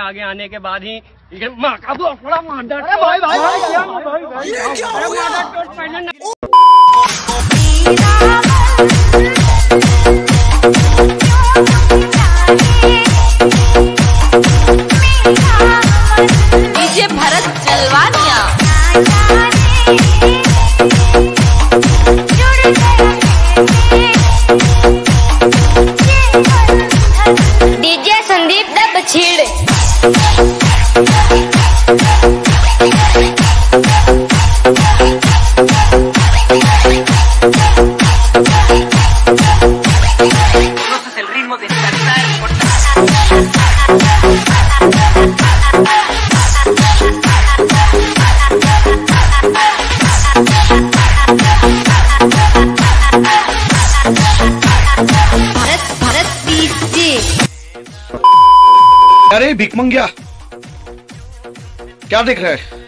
आगे आने के बाद ही ये माँ का थोड़ा मांडा भाई भाई भाई भाई भाई अरे मांडा चोट पहले ना DJ Bharat Jalwaniya. DJ Sandeep the बछीड़। el ritmo de cantar por अरे भिकमंगिया क्या देख रहा है?